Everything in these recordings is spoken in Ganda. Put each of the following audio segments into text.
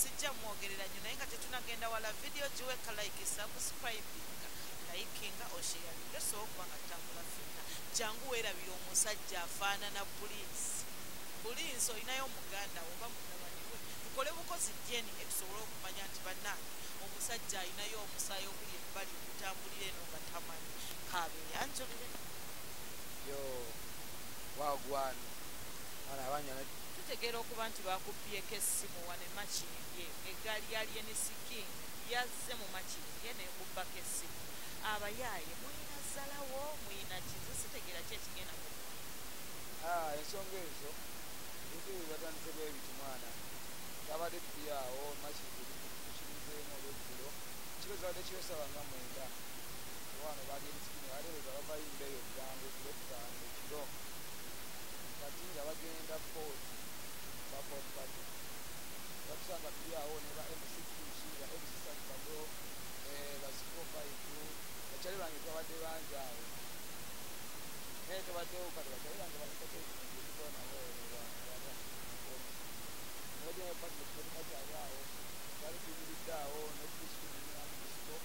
sijja mwogerera nnyo naye nga tetunagenda wala vidiyo giweka like subscribinga likinga osheyalinga esobola okuba nga tutambula fenna. Jangu weerabira omusajja afaanana bulinsi bulinsi olinayo omuganda oba mutabani we tukole bukozi jeni etusobole okumanya nti bannange omusajja alinayo omusaayi oguli ebbali okutambulira eno nga tamanyi. Kabeeyanjulire yo wagwani ana abanyana tutegeera okuba nti bakubyeko essimu wano emakinge eggaali ya lienisiking yazze mu makinge nekubbako essimu. Abayaaye mulina zalawo mulina kize sitegeera ki ekigenda mu Ah, ensonga ezo ebintu ebyo batandise bwe biti mwana tabadde tuliawo makikirizeemu olweggulo kiro zabadde kiresaba nga mwenda. Wano bali emisikini baleeza babayimbeeyo bwangu kulokutaano ekiro kati nga bagenda kooti bakompati batusanga tuliawo ne ba mcqc ba mcsakado basipofaitu bakyali bange twabadde bangi awo naye tebaddewo kati bakyali bange balikako ebikonabonabakyali awo bali tubiridde awo nekisikunisiko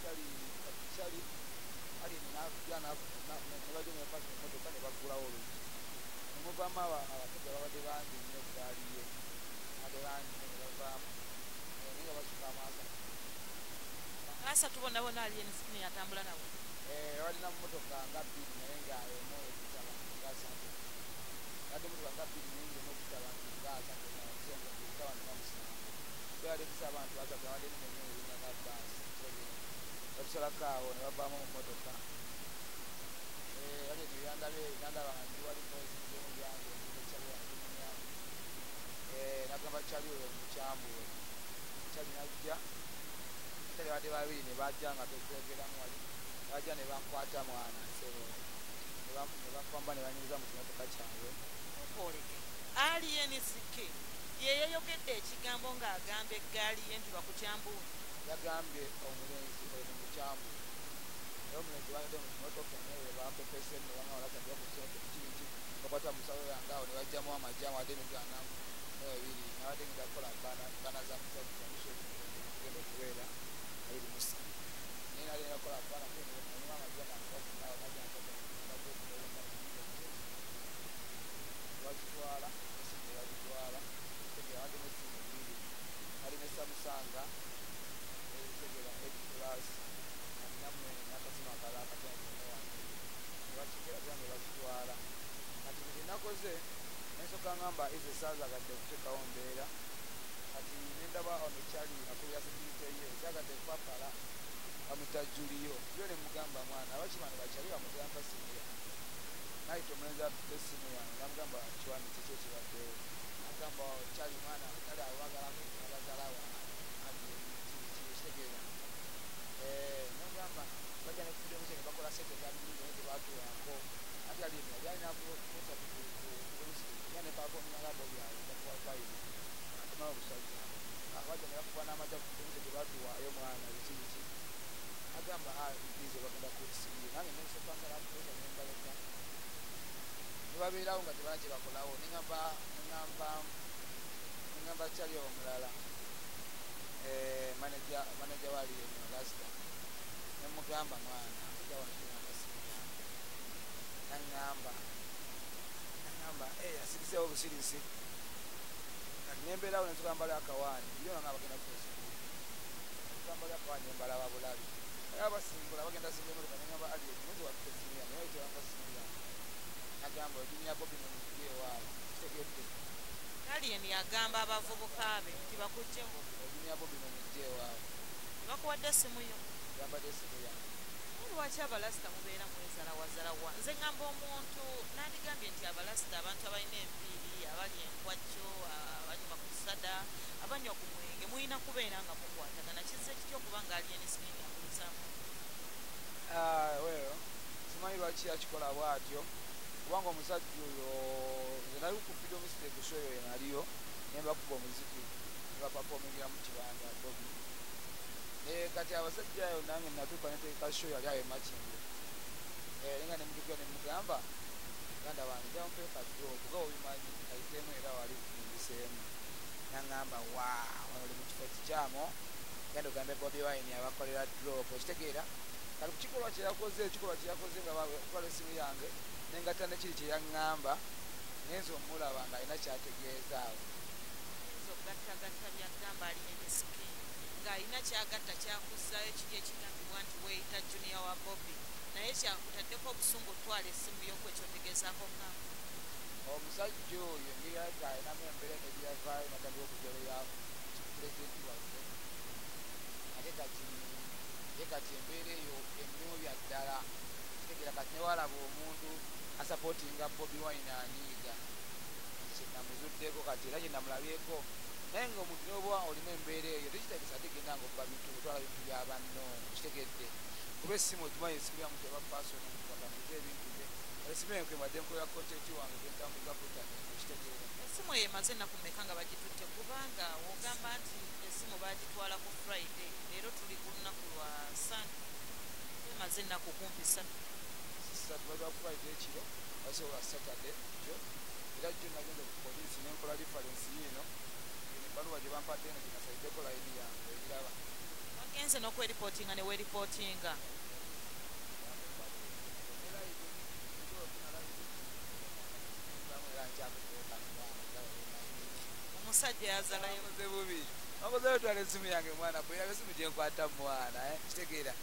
kyali kyali ali nebajja nepaki emotoka ne baggulawo oluki nemuvamu abasajja babadde bangi nnyo kugaaliye abadde bangi ne nga basuka amaaso asatu bonnabonna ali enisikini yatambula balina mumotoka nga bbiri naye nga emu ekutta nga asatu badde motoka nga bbiri naye ngaemu abantu nga asatu nasenga abantu nga musanvu byaletesa abantu asatu abadde nenye erinnya nga bbaasi batusalako awo ne bavaamu mu neyandabe nandaba ndi byange ndinekyalyandimunyange nagamba kyali oyo mukyambuwe kyali najja kyali badde babiri ne bajja nga tokwogeramu wali bajja ne bankwata mwana sebo ne bakwamba ne banyuza mu kimotoka kyabwe okwoleke ali enisike yeyayogedde ekigambo ng'agamba eggaali ye nti bakutyambuuni yagambye omulenzi oyo mukyambu naye omulenzi bagende mu kimotoka naye bapepese ne bamawalakati bakusente kiki bakwata musawo yange awo ne bajjamu amajamu wadde miganamu nebabiri nabadde ngedakola bana za musagenda okubeera abiri musa naye nali nebakola bana nyuma amajamu anbafunawo bazitwala esente bazitwala tegera wadde nesimu ibiri ali ne samusanga ebitegera edclass namwe nakasima akala akatyaone wange nebakigera byange bakitwala kati byenakoze nensoka ngamba ezo esaazagadde okuteekawo mbeera. Kati nendaba ono kyali akulu ya sekirite ye kyagadde papala bamuta juliyo yo nemugamba mwana abakimano bakyali bamugamba simuya naita omulenzi atuka esimu yange namugamba kiwani kiki ekibaddewo? Agamba kyali mwana kali awagalamu abazalawa kitegeera nogamba bajja nekufuddemuze ne bakola sente zabiliyo naye tebatuwako ati ali yali alina kusa ya nepakominalabo byawe bakuwafaire atomala obusajja bajja ne bakuba n'amajja kufuddemuze tebatuwaayo mwana biki biki agamba ize bagenda kusibiye nange nensopangalakuza nembaleka nebabeerawo nga tebana kyebakolawo neŋamba neŋamba neŋamba kyali omulala manaja wali eno lasita nemugamba mwana jawanakasimuyange naŋamba naŋamba asigisewo obusirisi. Kati nembeerawo netugambala akawaani iyo nanga bagenda kuesukulu tugambala akawaani embala wabulabi naye abasimbula bagenda simba emotoka neŋamba ali watuke simu yange. Naye tewanga simu yange. Nagamba odinya bobi nomugyewaabo kitegedde. Alien yagamba abavubuka be nti bakugjemu odinya bobi nomugyewaabo bakuwadde essimu yo. Gambadde simu yange lwaki abalasita mubeera mwezalawazalawa nze ŋŋamba omuntu nandigambye nti abalasita abantu abalina enviiri abalya enkwajjo abanywa ku sada abanywa ku mwenge mulina kubeera nga mukwatagana. Kizze kitya okuba nga alienisikini akulizaamu weero simanyi lwaki akikola bwatyo. Kubanga omusajja oyo nze nali ku freedom stage show eyo enaliyo nembakuba omuziki nebapafomingira mu kibanda bobi kati abasajja ayo nange natuuka neteeka show yali ayo emakinge nenga nemutukira nemugamba ganda wange jampeeka dro kuga obimanyi ayitemu era wali naŋŋamba yaŋŋamba wa oli mu kifo kikyamo genda ogambe bobi wine abakolera drop okitegeera kali ku kikolwa kyeyakoze ekikolwa kyeyakoze nga batwala esimu yange. Nengatta nekiri kyeyaŋŋamba ngenza omulaba nga alina kyategeezaawo ayinza ng'alina kyagatta kyakuzzaayo kiri ekigambibwa nti weeyita junior wa bobi naye kyakutaddeko obusungu otwala essimu yokwekyotegeezaako gamba omusajja oyo engeri ati alinamu embeera nebyavaayo natandika okujolera pulezidenti waffe. Ate kati ye kati embeera eyo emyobya ddala. Kitegera kati newalaba omuntu asapootinga bobi wine anyiiga. Kyenamuzuddeko kati era kyenamulabyeko naye nga omuntu noba olina embeera eyo tekitegesa tegenda nga oba bintu otwala bintu byabanno kitegedde kuba essimu okimanyi esimu yangu teba pasoni batambuze ebintu bye. Esimu eyo kwemadde nkola kontenti wange gentambuza kutaneti kitegeera essimu eyo emaze ennaku mmeka nga bagitutte? Kubanga wogamba nti essimu bagitwala ku friday leero tuli ku lunaku lwa sande emaze ennaku kumpi ssatu balwakufraide ekiro basobola saturday kyo era jjo nagenda ku polisi nenkola referensi yiino eno ebaluwa gye bampadde eno gyenasalideko layini yange egiraba wagenze n'okweripootinga ne weeripootinga omusajja yazalayo yakoze bubi. Akoze otwala esimu yange mwana bwerabe esimu gyenkwata mwana kitegeera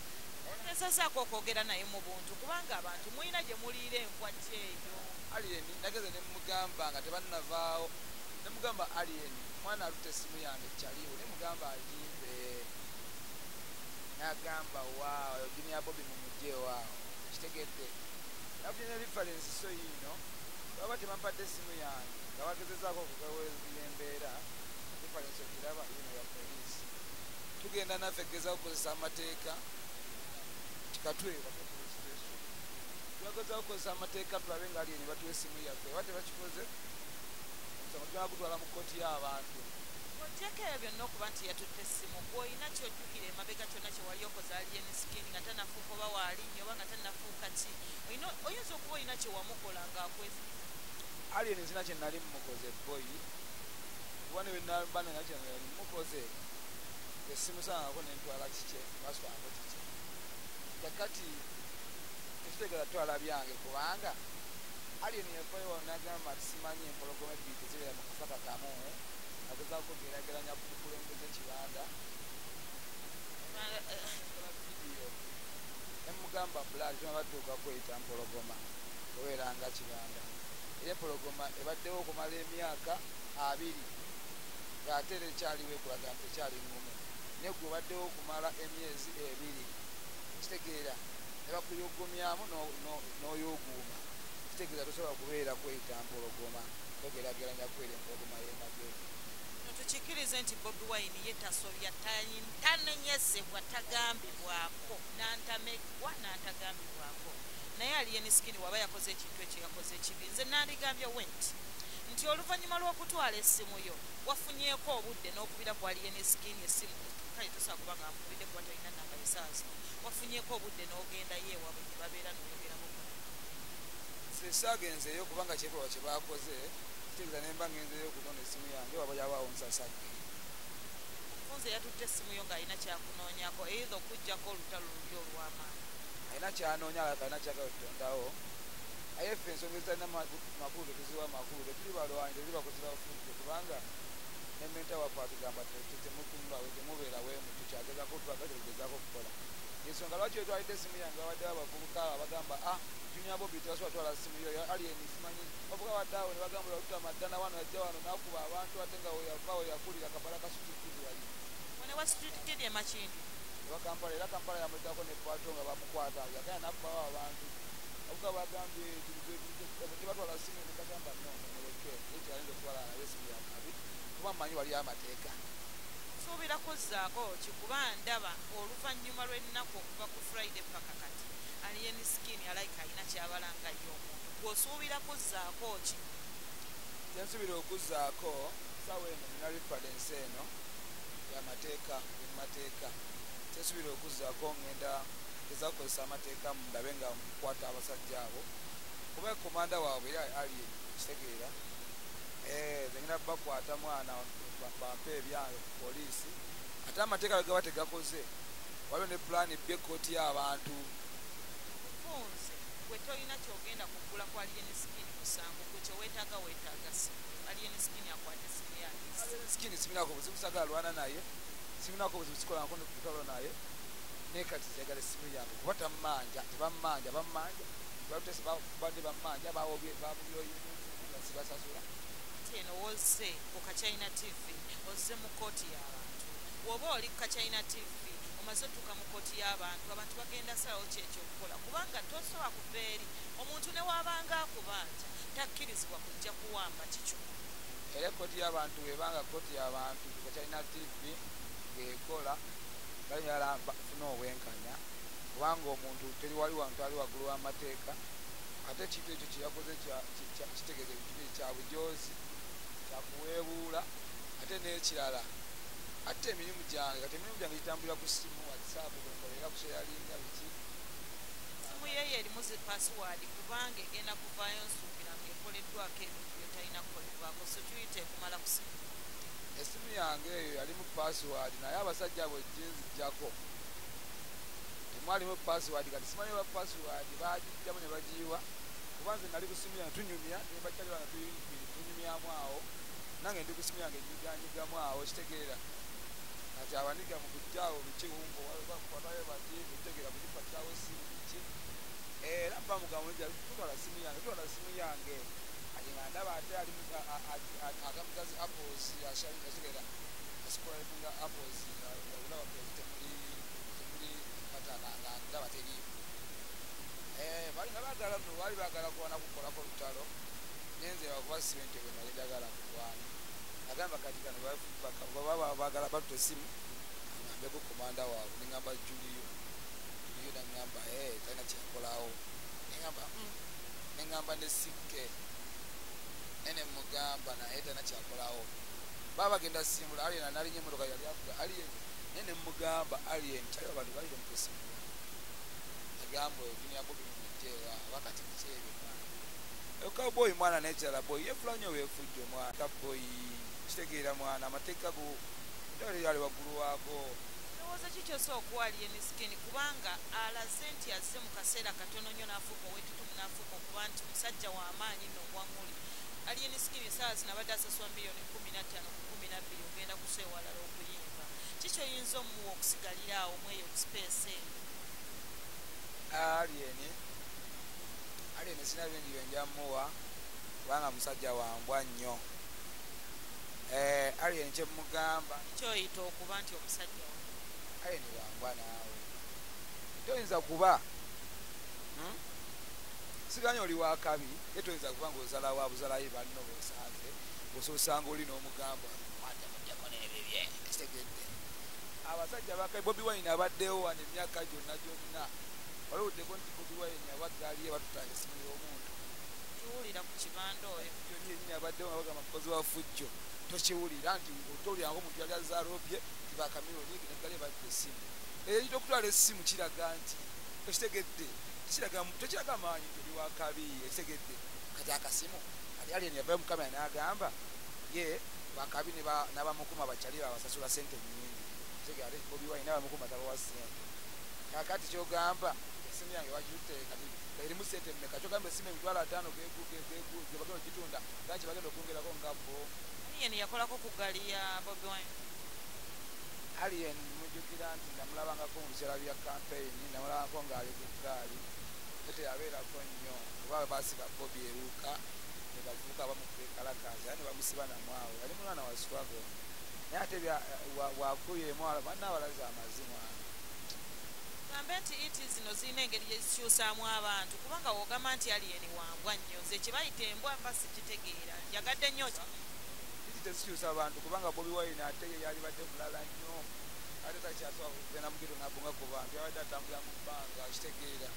ogezazaako okwogera naye mu buntu kubanga abantu mulina gye muliira enkwajja eyo. Alieni nageze nemugamba nga tebannavaawo nemugamba alieni mwana alutta esimu yange kyaliwo nemugamba agimbe nagamba waawo junior bobi mumugje waawo kitegedde nakunyene referensi so yiino baba tebampadde esimu yange nga bagezezaako okugaweza embeera referensi okiraba yiino ya polisi tugenda naffe gegeza kukozesa amateeka kikatweba twagezaho kukozesa amateeka tulabe nga alieni batuwa esimu yaffe. Aba tebakikoze omusanga tugenda kutwala mu kooti y'abantu. Ogyeko ebyo byonna okuba nti yatutte essimu gweolina kyojjukira emabega kyonna kyewali okoze alieni sikini nga tanafuuka oba waalinnyo oba nga tanafuuka ki oyinza okuba olina kyewamukola ngaakwezi alieni zina kyenali mumukoze boyi kuba nebenabana kyenali mumukoze esimu sangako nentwala kike baswango kike. Kakati tekitegeeza twala byange kubanga alieni yafayo nagamba nti simanyi empologoma ebbiri tezibeera mu kasaka kamu agezaako gerageranya ku bukulembeze kibanda vidiyo nemugamba black tnabadduuka kweyita mpologoma obeeranga kibanda era empologoma ebaddewo okumala emyaka abiri ngaate era ekyaliwo ekulaga nti ekyali ngumu naye gwe obaddewo okumala emyezi ebiri kitegeera ne bakuyugumyamu n'oyoguuma kitegeeza tosobola kubeera kweyita mpologoma togerageranya kwera empologoma yemagere no tukikirize nti bobi wine ye tasobya tanenyezebwa tagambibwako nantameggwa nantagambibwako. Naye alieni sikini waba yakoze ekintu ekyo yakoze ekibi. Nze nandigambyewe nti nti oluvannyuma lw'okutwala essimu yo wafunyeeko obudde n'okubira ku alieni sikini essimu. Kale tosobola kuba nga amukubidde kuba talina namba esaazo wafunyeeko obudde n'ogenda ye ewaabwe gye babeera noyogerako sesaagenzeeyo kubanga kyekolwa kye baakoze kitegeeza nemba ngenzeeyo okutonda esimu yange waba yabaawo nsasagge funze yatutte essimu yo ng'alina kyakunoonyako eitha okugjako olutalo luli olw'amaanyi. Alina kyanoonya alina kyagala tutondawo aye ffe ensonga ezitalina ma- makulu tetuziwa makulu tetuli balwanyi tetuli bakozesa bafudde kubanga nementa waffe atugamba temutunulawe temubeerawe mutu kyagezako twagategezaako okukola. Ensonga lwaki etwalidde esimu yange babaddewo abavubuka abagamba ah junia bobi tebasobola twala simu yo alieni simanyi. Bavuga baddaawo ne bagamba lwatuta maddana wano yajja wano nakuba abantu ate nga weyava weyakulira kabala kasutikidi wali one wa street kid e makindi eba kampala era kampala yamuddako nepato nga bamukwata yagenda nakubawo abantu abuga bagambye tebatwala simu nekagamba no mumuleke ekyalinza okutwala naye esimu yakabi kuba mmanyi wali amateeka suubira kuzzaako ki kuba ndaba oluvannyuma lw'ennaku okuva ku friday paka kati aliyeni sikini alayika alina kyabalanga ye omuntu gweosuubira kuzzaako ki? Kyensuubira okuzzaako sawa eno nina referensi eno yamateeka mumateeka kyensuubira okuzzaako ngenda geza kukozesa amateeka ndabe nga mukwata abasajja abo. Kuba komanda waabwe era ali kitegeera. Nze ngenda bagenda bakwata mwana ba- bampe ebyange ku poliisi. Ate amateeka gaba tegakoze waliwo ne pulaani b ekooti y'abantu funze gwe tolina kyogenda kugula ku alien skin musango gwe kyeweetaaga weetaaga alien skin akwate simu yange. Siminako buzibu sagala lwana naye siminako buzibu sikolanako nekutalo naye. Naye kati njagala esimu yange kuba tammanja tebammanja bammanja. Balutese badde bammanja ate eno wozze ku kachina tv ozze mu kooti y'abantu bw'oba oli ku kachina tv omaze otuuka mu kooti y'abantu abantu bagenda salawo kyekyokukola kubanga tosobola kuva eri omuntu ne waabanga akubanja takkirizibwa kujja kuwamba kikyo. Era ekooti y'abantu webanga kooti y'abantu kakyalina tv ngekola banyala bafuna obwenkanya kubanga omuntu teri wali wantu ali waggulu w'amateeka ate ekintu ekyo kyeyakoze kitegeeza ekibiri kya bujozi kyakuweebuula ate n'ekirala ate emirimu gyange kati emirimu gyange gitambulira ku simu whatsapp kwenkolera kusheyalinga biki simu yeyo erimu zi password kubanga egenda kuvaayo nsuubira ngaekoleddwako ebintu byetalina kukolebwako so tuyite ekumala ku simu esimu yange eyo yalimu password naye abasajja abo ginzijjako temwalimu password. Kati simanyi ba password bagijjamu ne bagiyiwa. Kuba nze nali ku simu yange tunyumya nebakyali banga tunyumyamu awo. Nange ndi ku simu yange nyiganyigamu awo kitegeera kati abaniga mu kujjaawo bikiwumbo bakwatayo bati bitegeera kugikwatirawo simu biki era mba mugamuja tutwala simu yange tutwala simu yange kati nga ndaba ate ali akamugazi apples yategeera asikulalibunga apples olaba temuli temuli katana nga ndaba teriimu bali nga bagala no baali bagala kuwana kukolako olutalo nyenze bakuba sibente bwe nali njagala kulwana agamba kati kano baba bagala batute esimu angambeko komanda waabwe neŋamba juliyo juliyo naŋamba talina kyakolawo neŋamba neŋamba ne sikke nene mugamba naye talina kyakolawo baba bagenda simbula alien nalinye emotoka yali avuga alien. Nene mugamba alien. Kyaliwo abantu balire mukesimu agamba ebinyago bimujewa wakati kikyebyo kaboyi mwana nekirala boyi yefulanyo wefujjo mwana kaboyi kitegeera mwana amateeka go ali ali waggulu waako. Lowooza ki kyosobola okuwali enisikini kubanga alaze nti azze mu kaseera katono nnyo n'afuuka owetutumu n'afuuka okuba nti musajja w'amaanyi nno omwaŋuli ali enisikini esaawa zino abadde asasula miliyoni kumi na ttaano ku kumi na bbiri ogenda kusewalala okuyimba. Kikyoyinza omuwa okusigalira awo mweyo okusipeesa eno alieni alieni sina bingi byenjamuwa kubanga musajja wambwa nnyo alieni kyemugamba kyoyita okuba nti omusajja wa alieni wambwa naawe. Toyinza kuba? Hmm? siganya oli wakabi ye toyinza kuba ngaozala wa buzalayo balina bwosanze ososanga oli n'omugamba mujjako nebibye kitegedde abasajja bakabi bobi wine abaddewo wano emyaka gyonna gyonna. Waliwuddeko nti bobi wine abagaliye batutanga esimu y'omuntu. Kiwulira ku kibanda oyo. Yoni yenyini abaddewo nga bagamba mukozi wa fujjo tokiwulira nti otolyango omuntu yali azaalobye tibakamiloni negali badde esimu eyita okutwala esimu kiraga nti okitegedde tokiraga maanyi toli wakabi ekitegedde kati akasimu kati alien yavayo mukamera n'agamba ye bakabi nabamukuma bakyali babasasula sente nyingi ate bobi wine nabamukuma tabawa sente kakati kyogamba esimu yange wakituteeka erimu sente mmeka kyogamba esimu emitwalo ataano gebagenda okitunda laki bagenda okwongerako ngabo alien yakolako ku gali ya bobi wine? Alien mujukira nti namulabangako mu biseera bya campaign namulabangako ngaali ku gaali ete yabeerako nnyo kuba basiba bobi eruuka nebavuuka bamukalakaza aye nebamusiba namwawe yali mwana wa swago naye ate wakuyemu banna abalaza amazima. Gambe nti iti zino zirina engeri gyezikyusaamu abantu kubanga wogamba nti aliyeni wambwa nnyo. Nze kyebayita embwa mba sikitegeera njagadde nnyo tezikyusa abantu kubanga bobi wine ate ye yali badde mulala nnyo. Ate takyasobola kugenda mugendo nabunga ku bantu yabadde atambula mu bbanga kitegeera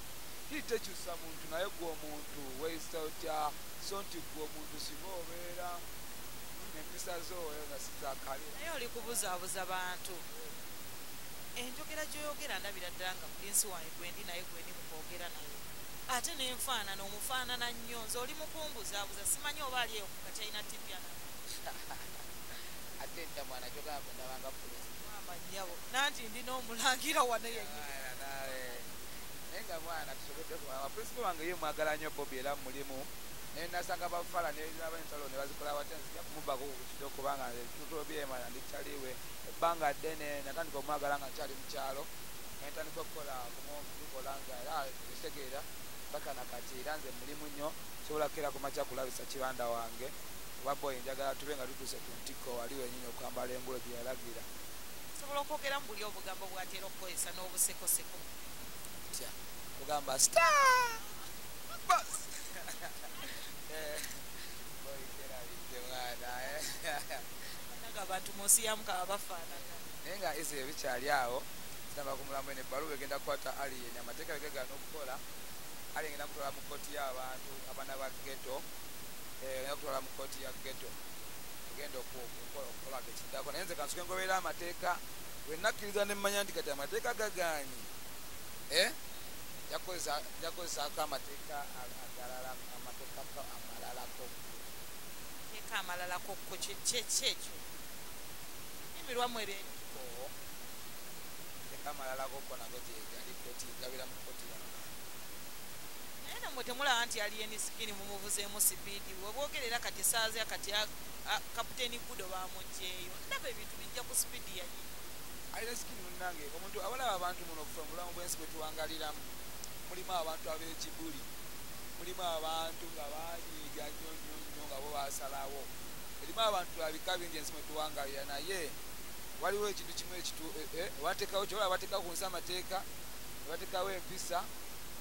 iti tekyusa muntu naye gwe omuntu weeyisa otya so nti gwe omuntu singa obeera empisa zo nga sizakalira naye oli kubuzaabuza bantu. Enjogera gyoyogera ndabira ddala nga mulinsi wange gwendi naye gwendi mukwogera naye. Ate nenfaanana omufaanana nnyo nze oli mukumbuzaabuza simanyi oba ali eyo ku kakyalina tibyana mwana kyogamba ndabanga polisi amanyabo nanti ndina omulangira wano yennyini naye nga mwana tusobodde abapulisito wange ye mwagala nnyo bobi era mulimu. Naye nasanga bafala neraba ensalo ne bazikola bate nzija kumubako kukito kubanga tutobyemana ndikyaliwe ebbanga ddene natandika omwagala nga nkyali mukyalo nentandika okukola kumubikola nga era ekitegeera paka nakati era nze mulimu nnyo sobola kera kumakya kulabisa kibanda wange oba boyi njagala tube nga tutuuse ku ntikko wali wenyini okwambala engulo gye yalagira. Osobola okwogera mu buli obugambo bwatera okukozesa n'obusekoseko tya eh. naga abantu mu nsi ya mukaba bafaanana. Naye nga ese ebikyali awo sinaba ku mulambo ene ebbaluwa egenda kukwata alien amateeka begegana okukola. Alien egenda kutwala mu kooti y'abantu abaana ba geto egenda kutwala mu kooti ya geto egenda oku- okukola okukola gekiddako naye nze kansuke ngobeera amateeka wenakkiriza nemmanya nti kati amateeka gaganye Eh? Yakozesako amateeka agalala amateeka ka- amalalako. Teeka amalalako kko kyekyo emirwamu eryenyi ko teeka amalalako ko nago gyegali kooti gabira mu kooti y'abantu naye namwe temulaba nti aliyeni sikini mumuvuzeemu sipiidi webwogerera kati saaza kati kapiteeni gudo bamugyeyo ndaba ebintu bijja ku sipiidi yanyi alina sikini munange omuntu abalaba abantu muno okufa mu bulamu bwensi bwetuwangaliramu mulimu abantu ab'ekibuli mulimu abantu nga banyiiga nnyo nnyo nnyo nga bo basalawo erimu abantu abika bingi ensi mwetuwangalira naye. Waliwo ekintu kimu ekitu batekawo kyobola batekawo ku nsi amateeka ne batekawo empisa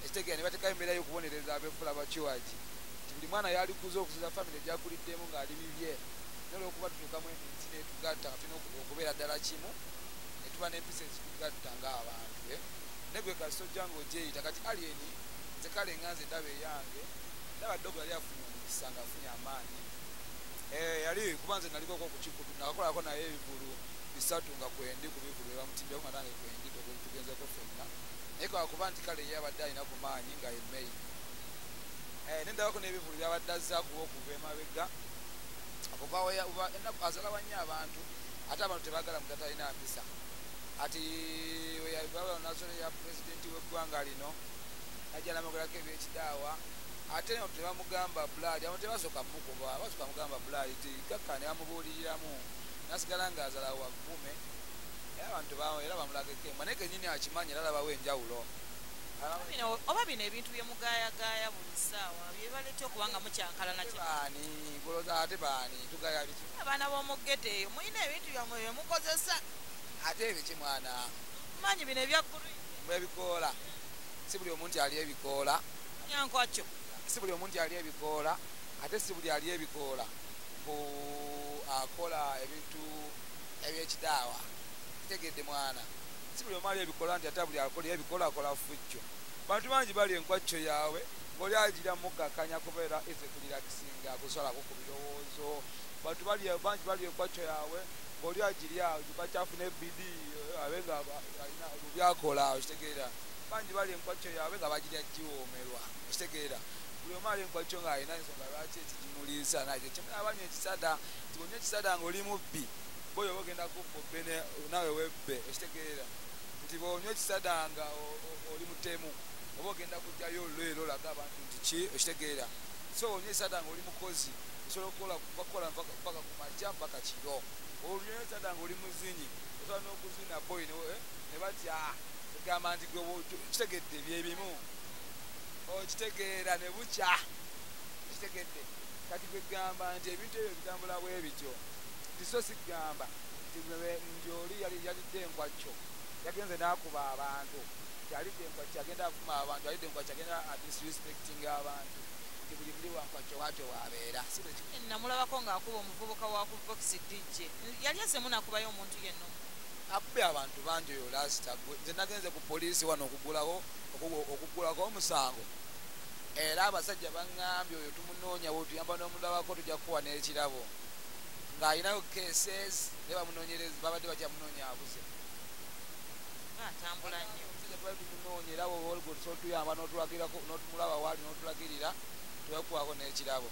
ekitegeera ne batekawo embeera y'okubonereza abefula bakiwagi nti buli mwana yalikuza okuziza famire gyakuliddemu ng'ali bibye naye olwokuba tutuukamu eminsi netugatta tulina oku- okubeera ddala kimu netuba n'empisa ezitugatta ng'abantu eh. naye gwe kasito jange ogyeyita kati alieni nze kale nga nze ndaba eyange ndaba dogo yali afunye omukisa nga afunye amaanyi. Eh, yali kuba nze naliko okukikutu nakakolako naye ebivulu bisatu nga kwendi ku bivulu ebamutimbyaku nga nange kwendi tugenzeko ffenna naye kakuba nti kale ye abadde alina ku maanyi nga emeyi nendabako n'ebivulu byabadde azaakuba okuva emabega okuva we- uba- ennaku azala wannyo abantu ate abantu tebagala muntu atalina mpisa. Ati nasole ya pulezidenti w'eggwanga lino najja namogerako ebyekidaawa ate no tebamugamba bulaadi amo tebasooka mukuba basooka mugamba bulaadi ti kakka ne bamubuuliriramu nasigala ngaazala wagume era abantu ba- era bamulageko naye kenyini akimanyi era alabawo enjawulo oba bino ebintu byemugaayagaaya buli ssaawa byebaletya okuba nga mukyankalana baani goloza ate baani tugaya biki? Abaana b'omugete eyo mulina ebintu byammwe byemukozesa ate ebiki mwana? Manyi bino ebya ebikoola si buli omuntu ali ebikoola. Nyankwakyo si buli omuntu ali ebikoola ate si buli ali ebikoola. Mbu akola ebintu ebyekidaawa kitegedde mwana. Si buli omu ali ebikoola nti ate buli akola ebikoola akola fujjo bantu bangi bali enkwacco yaabwe ngaoli agira mukakanya kubeera eze kulirakisinga kusalako ku birowoozo. Bantu bangi bali enkwacco yaabwe ngaoli agirya bakyafuna ebidi abe nga alina lubyakola okitegeera. Bangi bali enkwacco yaabwe nga bagirya giwoomerwa okitegeera. Buli omu ali enkwacco ng'alina ensonga lwaki ekigimuliisa? Abanywa ekisada tibonywa ekisada ng'oli mubbi boyo oba ogenda kubba bene nawe webbe ekitegeera. Nti bonywa ekisada nga o- o- oli mutemu oba ogenda kujjayo olwero olaga abantu nti ki ekitegeera. So onywa ekisada ng'oli mukozi osobola okukola mpaka ku makya mpaka kiro. Onywa ekisada ng'oli muzinyi osobola n'okuzina boyi eh, ne batya egamba nti gwe kitegedde byebimu okitegeera ne bukya kitegedde kati kwegamba nti ebintu ebyo bitambula bwe bityo nti so sigamba nti gwe- nti oli yali- yalidde enkwacyo yagenze n'akuba abantu nti alidde enkwacyo agenda afuma abantu alidde enkwacyo agenda disrespecting abantu nti buli muli si bwe kiri. namulabako ng'akuba omuvubuka wa ku box dj yali azemu nakubayo omuntu yenno? Akubye abantu bangi oyo lasita nze nagenze ku poliisi wano okugulawo okugu- okugulako omusango. Era abasajja baŋŋambye oyo tumunoonya wotuyamba n'omulabako tujja kukuwa n'ekirabo ng'alinayo cases naye bamunoonyereza babadde bakyamunoonya abuze. Atambula nnyo. Omusajja tubali tumunoonya era woolgo tusobola otuyamba n'otulagirako n'otumulaba waali n'otulagirira tubakuwako n'ekirabo.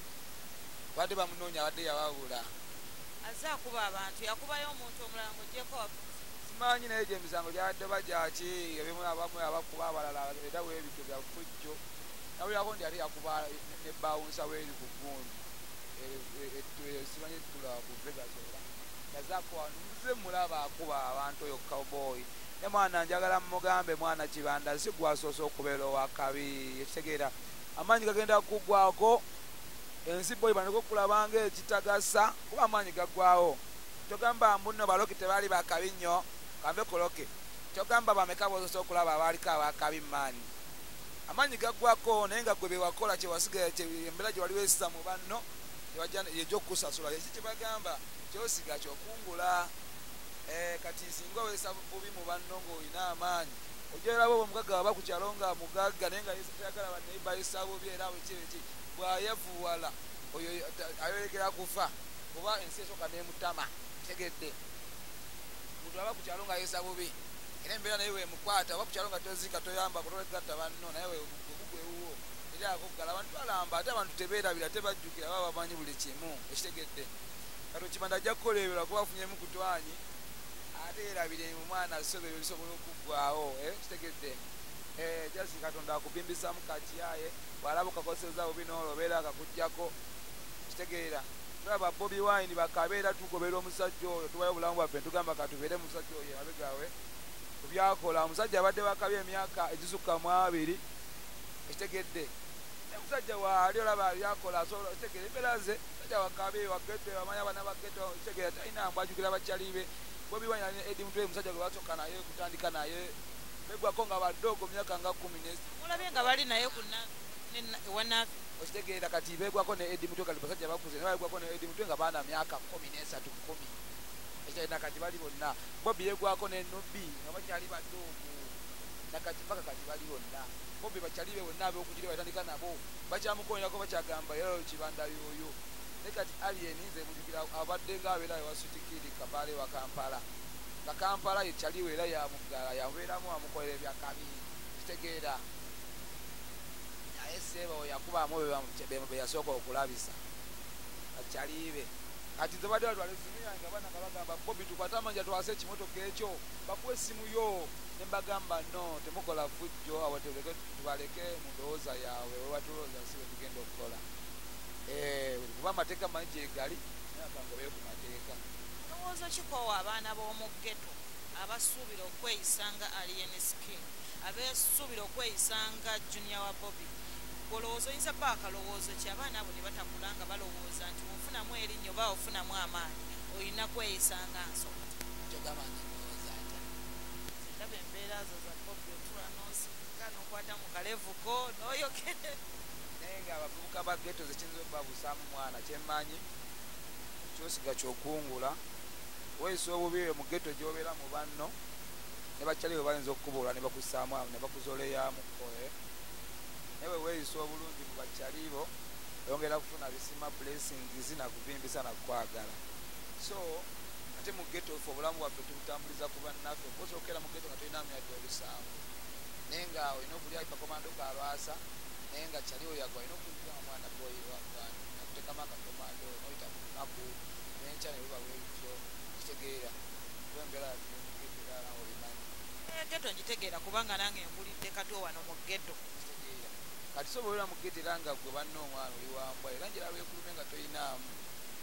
Badde bamunoonya abadde yababula. Aze akuba abantu yakubayo omuntu omulala ngaogyeko simanyi naye gye emisango gyadde bajaki ebimu abamu abakuba abalala era weebityo byafujjo nawulirako ndi ate yakuba nebawunsa weeri ku gundi simanyi tula ku vegas era yazakuwanuze mulaba akuba abantu oyo cowboy. Ne mwana njagala mugambe mwana kibanda si gwasoose okubeera owakabi ekitegeera amaanyi gagenda kugwako ensi boyi baneko okulabanga ekitagasa kuba amaanyi gaggwawo togamba muno baloke tebaali bakabi nnyo kambe koloke. Togamba bameka bosoose okulaba abaaliko abakabi maani amaanyi gaggwako naye nga gwe bewakola kyewasiga embeera gye wali wesiza mu banno yegyokusasula eki kyebagamba kyosiga kyokungula. Kati singa owesa bubi mu banno ngaolina amaanyi ojeraba obwo omugagga waba ku kyalo nga mugagga naye nga tayagala baneibayisa bubi era wekireki bwayavuwala oyo ayolegera kufa kuba ensi esooka nemutama tegedde. Muntu aba ku kyalo nga ayesa bubi era embeera naye wemukwata oba ku kyalo nga tozika toyamba kutolegatta banno naye wegugwewuwo era akuggala abantu balamba ate abantu tebeerabira tebajjukira baba bamanyi buli kimu ekitegedde. Kati okibanda ajja kukoleberwa kuba afunyemu kutwanyi ate erabire mu mwana asobera olisobola okuggwawo kitegedde. Jasi katonda akubimbisamu kakiyaye bwalaba okakoseza bubi noolo obeera akakugjako kitegeera. Tulaba bobi wine bakabeera tugobera omusajja oyo tuwayo obulamu bwaffe ntugamba katubeere musajja oyo abegawe kubyakola omusajja abadde bakabi emyaka egisukka mu abiri ekitegedde omusajja waali olaba byakola asobola kitegeera embeera ze musajja wakabi wageto amanya abana bageto kitegeera talina mbwajukira bakyalibe bobi wine ali edi mutwe musajja gwe basooka naye kutandika naye begwako nga badoogo myaka nga kumi mulabye nga bali naye wanavi okitegeera kati begwako ne edi mutwe kati basajja bakuze naye bagwako ne edi mutwe nga baana myaka kumi nesatu kumi ekitagenda kati bali bonna. Bobi yegwako ne nubi nga bakyali badoogo nakati paka kati bali bonna bobi bakyalibe bonna abokugire batandika nabo. Bakyamukonirako bakyagamba era kibanda yoyo. Naye kati alien nze bujukira abadde nga abeera ewasutikiri kabale wa kampala. Nga kampala yekyaliwo era yamugala yabeeramu amukolera ebyakabi kitegeera. Naye seeba yakubamu beyasooka okulabisa. Akyalibe kati nze badde batwala esimu yange abaana nga bagamba bobi tukwate amanja twase ekimotoka ekyo bakuwa esimu yo ne mbagamba no temukola fujjo awo tubaleke mu ndowooza yaabwe webatulowooza si wetugenda okukola. Kuba amateeka manyi gyegali nakangabeyo ku mateeka. Olowooza kikoowa abaana b'omugeto abasuubira okweyisanga alien skin abesuubira okweyisanga junior wa bobi olowooza oyinza ba akalowoozo ki? Abaana abo ne batakula nga balowooza nti onfunamu erinnya oba ofunamu amaanyi? Olina kweyisanga nsonga kyogamba nti ndowooza embeera zo za bobi otula nosika nokwata mu kalevuko noyogere naye nga abavubuka ba geto zekiyinza okubabusaamu mwana kyemmanyi kyosiga kyokungula. Weyisa obubi mu geto gyobeera mu banno ne bakyaliwe bayinza okukubuula ne bakusaamu awo ne bakuzoleyamu kkoe naye we weeyisa obulungi mu bakyalibo oyongera kufuna bisima blessings nakuvimbisa nakukwagala so ate mu geto fe obulamu bwaffe tubutambuliza ku bannaffe kosookera mu geto nga tolina myadde olusanvu naye nga olina okulya kakomando kalwasa naye nga kyaliwo yagwa olina okuliga omwana gwoyirwagwana nakutekamu akakomando noyita mu lunaku nenkya ne luba bwebityo kitegeera. Embeera era olimanyi geto ngitegeera kubanga nange nkulidde kato wano mu geto kati sobola mu geto era nga gwe banna omwana oli wambwa era njera lwekulume nga toyinaamu.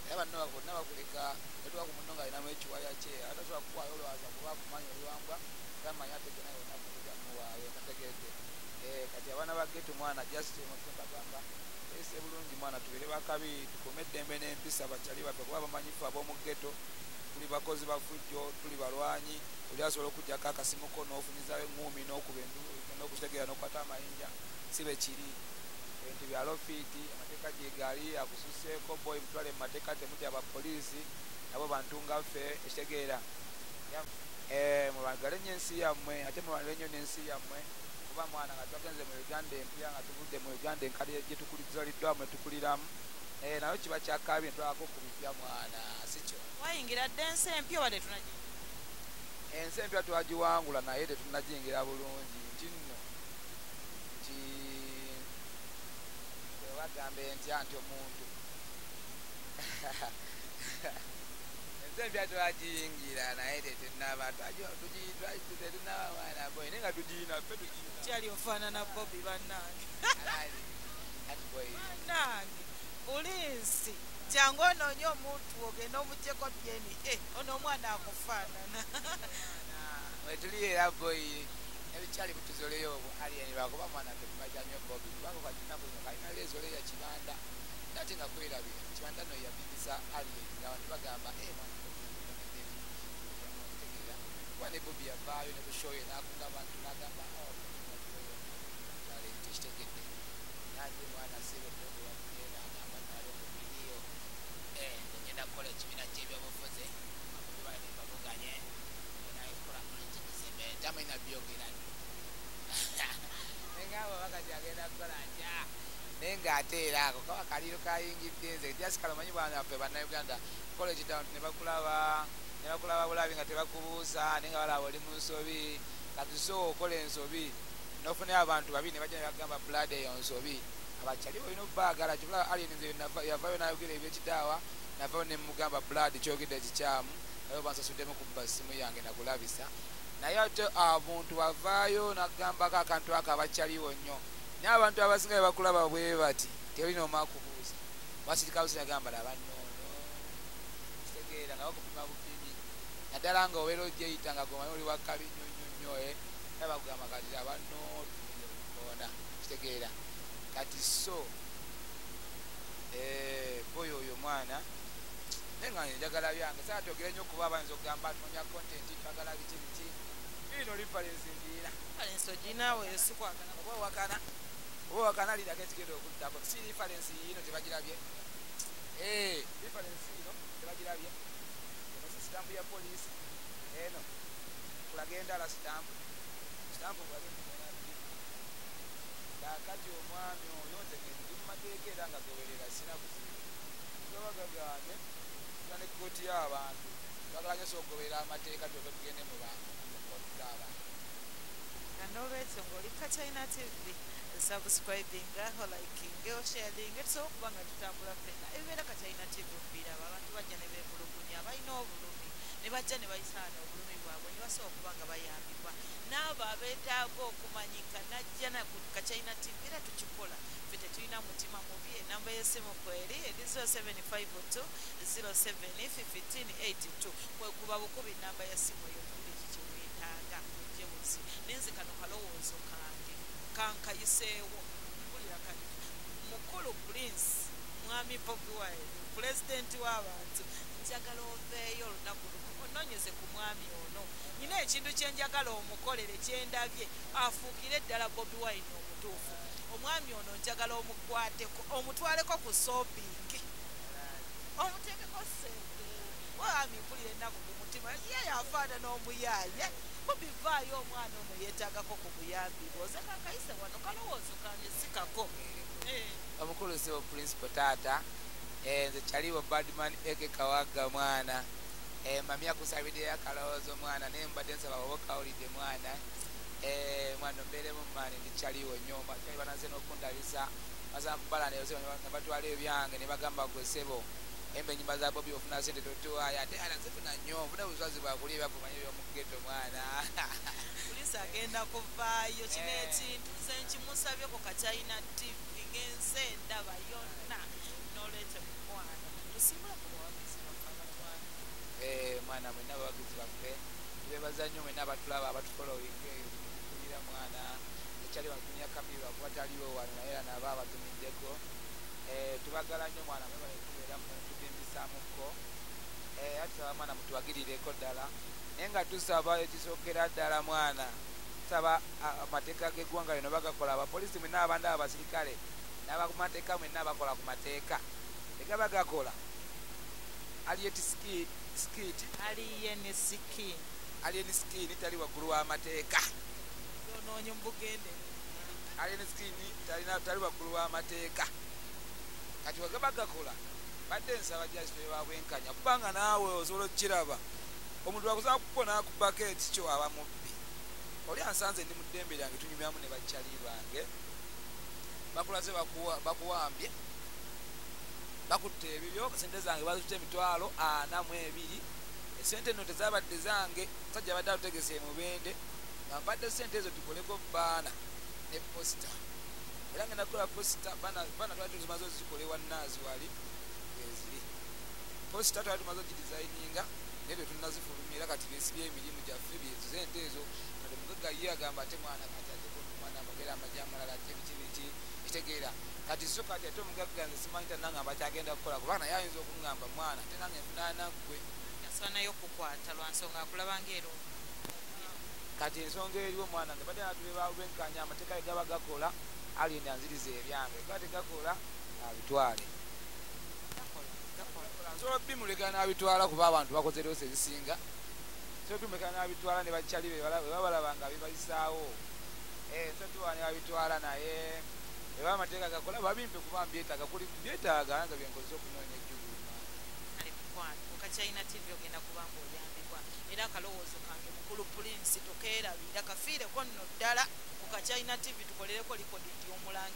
Naye banna bonna bakuleka etuwa ku munno nga alinamu ekiwaya kye atasobola kukwaya olwaza kuba kumanyi oliwambwa era manyi ate gena yonna kujamuwaayo kategedde. Kati abaana ba geto mwana jasitembagamba ese bulungi mwana tubeere bakabi tukume eddembe n'empisa bakyali baffe kuba bamanyi ffe ab'omu geto tuli bakozi bafujjo tuli balwanyi oli asobola okugjako akasimuko n'ofunyizayo eŋŋumi n'okuba n'okutegeera n'okwata amayinja si be kiri. Ebintu bya lofiiti amateeka gyegaali akususeeko boyi mutwale mu mateeka temutya abapoliisi nabo bantu nga ffe ekitegeera mulwagale nnyo ensi yammwe ate mulwanire nnyo n'ensi yammwe. Kuba mwana nga twagenze mu uganda empya nga tuvudde mu uganda enkali gyetukuliddwamu netukuliramu nayo kiba kyakabi netwalako ku bipya mwana sikyo wayingira dde ensi empya oba tetunagi ensi empya twagiwangula naye tetunagiyingira bulungi. Nti nno nti bagambe ntya nti omuntu empya twagiyingira naye tetunaba tetunaba mwana boy naye nga tugiyina ffe tugiyina kyali ofaanana bobi bannange. Ati boy. Bannange bulinsi jangu onoonye omuntu ogenda omugyeko byeni Eh, ono omwana akufaanana. Wetuli era boy ebikyali butuzoleyo obwo alien lwakuba mwana tetumaja nnyo bobi kubanga kwakinaku ino kalina lezoleya kibanda. Nate nga kwerabira kibanda no yabibisa alien nga bantu bagamba "Eh, mwana. Bobby, tegeera kuba ne bobi yavaayo ne bushoyo nakunga abantu nagamba "Oh, kale tekitegedde nange mwana sibe wakuera agamba nalo ku vidiyo ngenda kukola ekibiina kyebyobufuzi abali bavuganye naikola kikisembe tamanyina byogera nengamba bakati agenda kukola ntya naye ngaate era ako kaba kaliro kayingidde nze jasikala omanyi bwana waffe bannayuganda college town ne bakulaba ne bakulaba bulabi nga tebakubuusa naye nga balaba oli mu nsobi. Kati so okola ensobi nofunayo abantu babi ne bajja ne bagamba blood eyo nsobi. Abakyali olina obaagala kibula alienze yavayo nayogera ebyekitaawa navayo nemugamba blood kyogedde kikyamu ayo bansasuddemu kubba simu yange nakulabisa. Naye ate omuntu wavaayo nagambako akantu ako abakyaliwo nnyo. Naye abantu abasinga bebakulaba bwe bati teolina omakubuuza basirika busi nagamba labanoono kitegeera nga bakupima naddala nga obeera ojeyita nga gomanyi oli wakabi nnyo nnyo nnyo e naye bakugamba kati labanooona kitegeera. Kati so eh, boyo oyo mwana naye nga njagala byange saatogere nnyo okuba abayinza okugamba nonya content twagala biki biki bino referensi ndiina alensi oginaawe esikwagala oba owakana oba owakana liraga ekigenda okuddako si referensi yino tebagirabye Eh, referensi yino tebagirabye sitampu ya poliisi eno kulaga endala sitampu sitampu kakati omwami oyo nze ngendi mu mateeka era nga goberera sina buzibu gabagaganye nga ne kooti y'abantu twagala nyo sogoberera amateeka tyoke tugende mu bantu mukooti z'abantu. Nga nolwekyo ngaoli kachina tv subscribinga olikinge osharinga tusobola okuba nga tutambula fena ebibeera kachina tv mbiraba abantu bajja ne beemulugunya balina obulumi ne bajja ne bayisaana obulumi bwabwe ne basobola okuba nga bayambibwa. N'abo abeetaaga okumanyika najja na ku kachina tv era tukikola. Fe tetulina mutima mubi enamba y'essimu kweri eri 0752 071582 kwekuba bukubi namba ya simu eyo buli kikiweetaaga jebuzi nenze kano kalowoozo kange. Kankayiseewo. Mpulira kati mukulu prince mwami bobi wine pulezidenti w'abantu. Njagala oveeyo olunaku lumu onoonyeze ku mwami ono. Nyina ekintu kyenjagala omukolere kyendabye afuukire ddala bobi wine omutuufu. Omwami ono njagala omukwateko omutwaleko ku sopingi omuteekeko sente wami mpulira ennaku ku mutima ye yafaanana omuyaaye mubivaayo omwana ono yeetagako ku buyambi bwoze kankayise wano kalowoozo kange sikako Eh, omukulu sibo principal taata eh, nze kyaliwo badman eke kawaga mwana mami akusabiddeyo akalowoozo mwana naye mbadde nsaba oba okawulidde mwana eh, mwana mbeeremu maani ndikyaliwo nnyo. Kyali bananze n'okundabisa masana kubala ne batwala ebyange ne bagamba gwe sebo embe enyimba za bobi ofuna sente totuwayo ate ala zifuna nnyo ofuna buswazi bwakulya ebyakumanyi ebyomugeto mwana. Poliisi agenda kuvaayo kino Eh. ekintu nze nkimusabye ku kachina tv ngensi endaba yonna nolwekyo mukwana tusimbula ku mwana mwena abawagizi baffe. Tubebaza nnyo mwena abatulaba abatufolowinga kulira mwana. Ekyali batumya kamiri lwakuba taliwo wano naye era naba abatumiddeko. Eh, tubagala nnyo mwana mwebaletubeera mutubimbisamukko atusaba mwana mutuwagirireko ddala. Naye nga tusaba ekisookera ddala mwana tusaba amateeka g'eggwanga lino bagakola. Abapoliisi mwena abandi abasirikale n'abakumateeka mwenna abakola ku mateeka. Tegaba gakola alieti skiti aliye ne sikini. Alien skin tali waggulu w'amateeka yonoonye mubugende alien skin talina- tali waggulu w'amateeka kati wagaba gakola badde nsaba jasitoe babwenkanya kubanga naawe osobola okukiraba. Omuntu wakusaba kuko nakubako ekikyo aba mubbi. Oli ansanze ndi mu ddembe lyange tunyumyamu ne bakyali bange. Bakulaze bakuwa- bakuwambye bakutte ebibyo sente zange bazita emitwalo ana mu ebiri. Sente nno tezabadde zange musajja abadde atutegese mubende nga mpadde sente ezo tukoleko baana ne posita era nga nakola posita baana twali tumaze ozikolewa naazi wali eziri. Posita twali tumaze ogidizayininga naye tetunazifulumira kati besibye emirimu gyaffe byezo sente ezo. Kati mugagga ye agamba ate mwana kati ateko mwana amagera amaja amalala ate biki biki kitegeera kati so kati ate omugagga nze simanyi tanangamba kyagenda kukola. Kuba naye ayinza okuŋŋamba mwana ate nange nfunanaggwe yasaanayo okukwata lwansonga akulaba ngaero kati ensonga eriwo omwana nga badde natulebabwenkanya amateeka ge gaba gakola alina nziriza ebyange gaba tegakola abitwale. Nsobola bimulegana nabitwala kuba abantu bakoze erosa ezisinga sobola bimulegana nabitwala ne bakyali webabalaba nga bibayisaawo nsobola ne babitwala naye eba amateeka gakola babimpe kuba mbyetaaga kuli byetaaga nga byenkozesa okunoonya kukakyalina tv ogenda kuba nga oyambibwa. Era akalowoozo kange mukulu pulinsi tokeerabira kafiireko nno ddala ku kakyalina tv tukolereko likodi nti omulange